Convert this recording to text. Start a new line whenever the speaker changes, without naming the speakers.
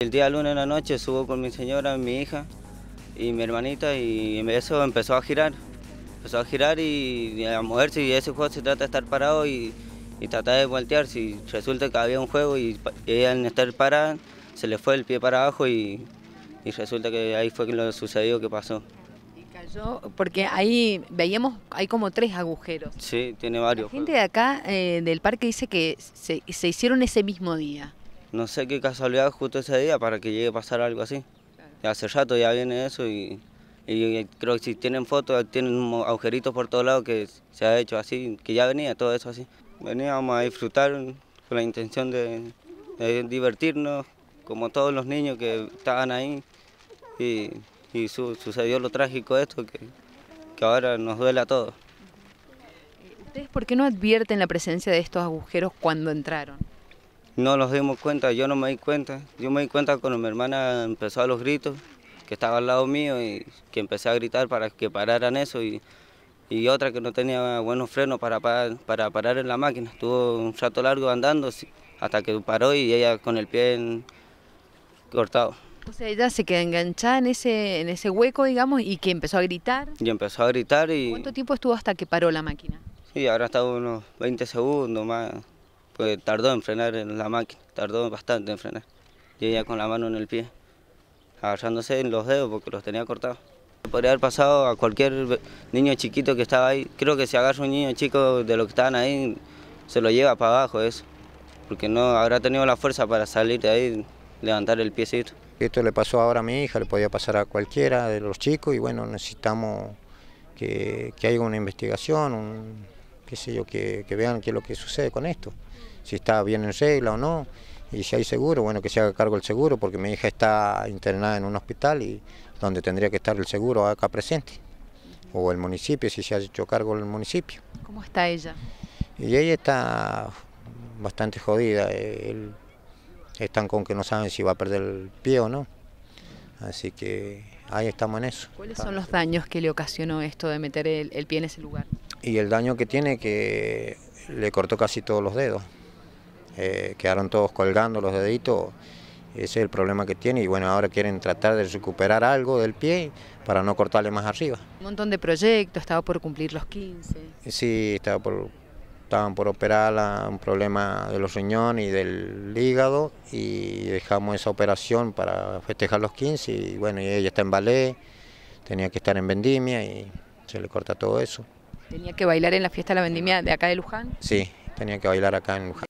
El día lunes en la noche subo con mi señora, mi hija y mi hermanita y eso empezó a girar. Empezó a girar y a moverse y ese juego se trata de estar parado y, tratar de voltear. Si resulta que había un juego y, ella al estar parada se le fue el pie para abajo y, resulta que ahí fue lo sucedió que pasó.
Y cayó, porque ahí veíamos, hay como tres agujeros.
Sí, tiene varios.
La gente de acá, eh, del parque, dice que se, se hicieron ese mismo día
no sé qué casualidad justo ese día para que llegue a pasar algo así. Hace rato ya viene eso y, creo que si tienen fotos, tienen agujeritos por todos lados que se ha hecho así, que ya venía todo eso así. Veníamos a disfrutar con la intención de, divertirnos, como todos los niños que estaban ahí, y, sucedió lo trágico esto, que, que ahora nos duele a todos.
¿Ustedes por qué no advierten la presencia de estos agujeros cuando entraron?
No nos dimos cuenta, yo no me di cuenta. Yo me di cuenta cuando mi hermana empezó a los gritos, que estaba al lado mío y que empecé a gritar para que pararan eso y, otra que no tenía buenos frenos para, para, parar en la máquina. Estuvo un rato largo andando hasta que paró y ella con el pie cortado.
O sea, ella se quedó enganchada en ese, en ese hueco, digamos, y que empezó a gritar.
Y empezó a gritar y...
¿Cuánto tiempo estuvo hasta que paró la máquina?
Sí, ahora está unos 20 segundos más pues tardó en frenar en la máquina, tardó bastante en frenar. Y ella con la mano en el pie, agarrándose en los dedos porque los tenía cortados. Podría haber pasado a cualquier niño chiquito que estaba ahí. Creo que si agarra un niño chico de los que estaban ahí, se lo lleva para abajo eso. Porque no habrá tenido la fuerza para salir de ahí, levantar el piecito.
Esto le pasó ahora a mi hija, le podía pasar a cualquiera de los chicos y bueno, necesitamos que, que haya una investigación, un, qué sé yo, que, vean qué es lo que sucede con esto, si está bien en regla o no, y si hay seguro, bueno, que se haga cargo el seguro, porque mi hija está internada en un hospital y donde tendría que estar el seguro acá presente, o el municipio, si se ha hecho cargo el municipio.
¿Cómo está ella?
Y ella está bastante jodida, están con que no saben si va a perder el pie o no, así que ahí estamos en eso.
¿Cuáles son los daños que le ocasionó esto de meter el pie en ese lugar?
Y el daño que tiene que le cortó casi todos los dedos. Eh, quedaron todos colgando los deditos, ese es el problema que tiene y bueno, ahora quieren tratar de recuperar algo del pie para no cortarle más arriba.
Un montón de proyectos, estaba por cumplir los 15.
Sí, estaba por, estaban por operar un problema de los riñones y del hígado y dejamos esa operación para festejar los 15 y bueno, y ella está en ballet, tenía que estar en vendimia y se le corta todo eso.
¿Tenía que bailar en la fiesta de la vendimia de acá de Luján?
Sí, tenía que bailar acá en Luján.